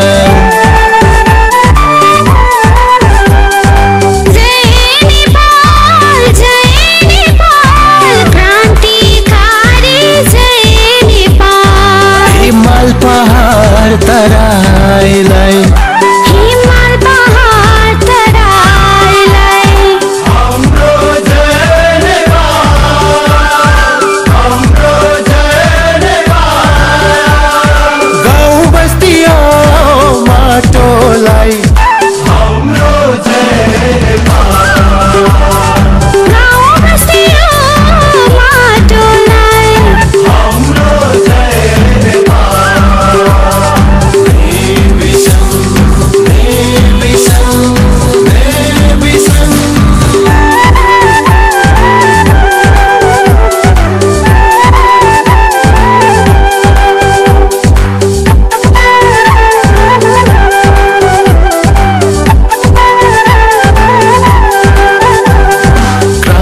नेपाल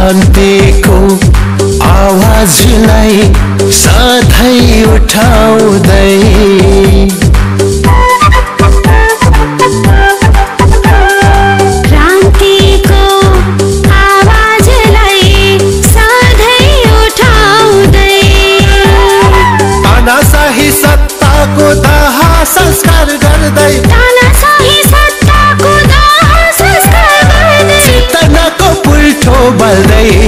क्रान्तिको आवाजलाई सधैँ उठाउँदै। क्रान्तिको आवाजलाई सधैँ उठाउँदै। तानाशाही सत्ताको दाह संस्कार गर्दै। வாழ்வை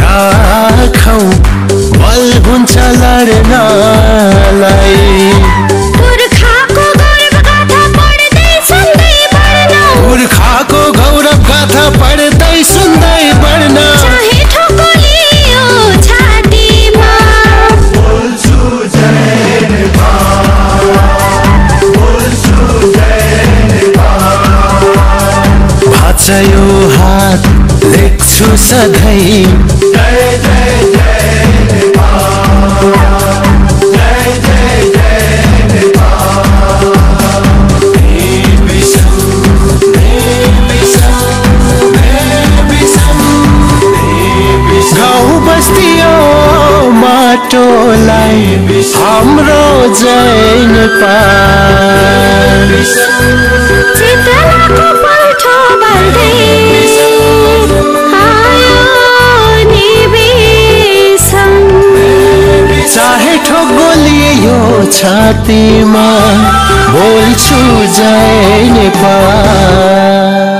राखौ बल हुन्छ लड्नलाई। पुर्खाको गौरव गाथा पढ्दै सुन्दै पुर्खाको सधैँ। गाउँ बस्ती माटोलाई हाम्रो जय नेपाल। छातीमा बोल्छु जय नेपाल।